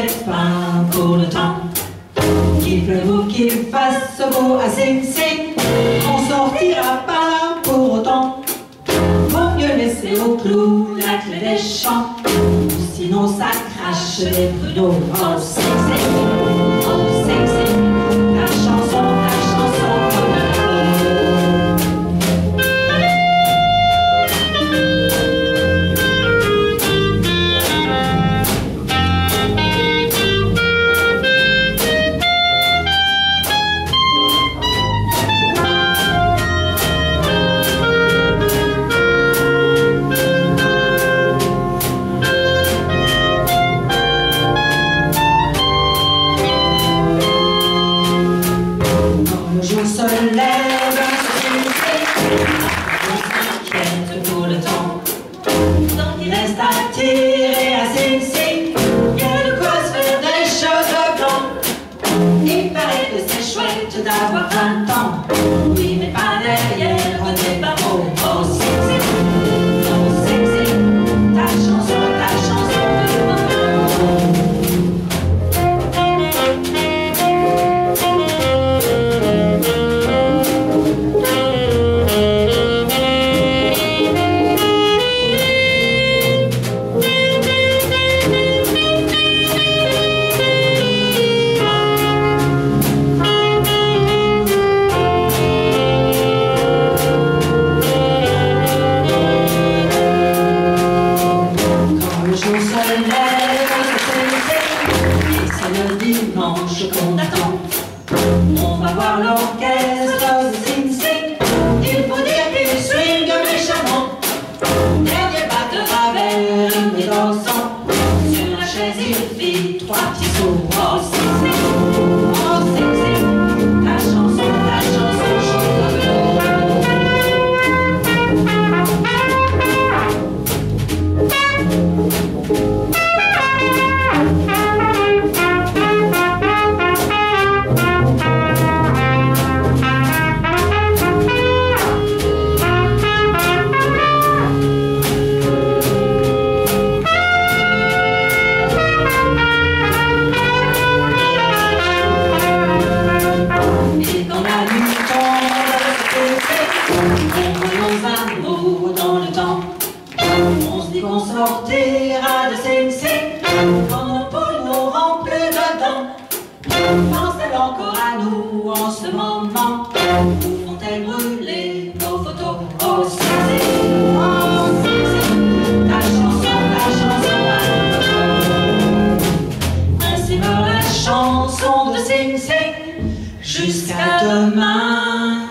tête peint pour le temps. Qu'il pleuve ou qu'il fasse beau à Sing on sortira pas pour autant. Vaut mieux laisser au clou la clé des champs, sinon ça crache des pruneaux oh, en Sing on se lève, on s'inquiète pour le temps. Tant qu'il reste à tirer à Sissi, il y a de quoi se faire des choses blancs. Il paraît que c'est chouette d'avoir un On va voir l'orchestre Sing. Il faut dire qu'il swing méchamment. Dernier pas de Ravel, une danse Encore à nous en ce moment, où font-elles brûler nos photos, oh ça c'est, oh c'est, la chanson, la chanson, la chanson, ainsi va la chanson de Zing Zing, jusqu'à demain.